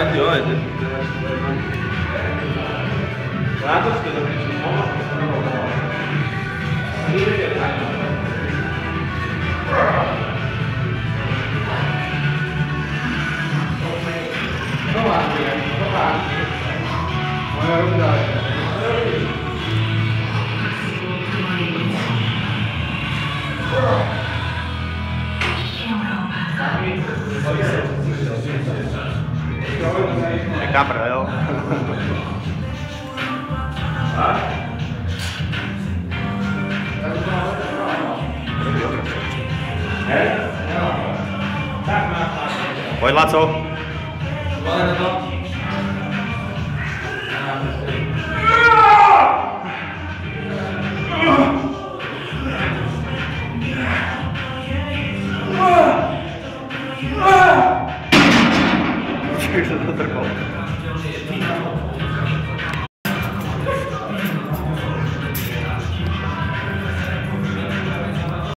Adi, ojde. Radost da pričam, ovo No ładnie, no ładnie. Moja udaje. 喂，老周。Już do tylko.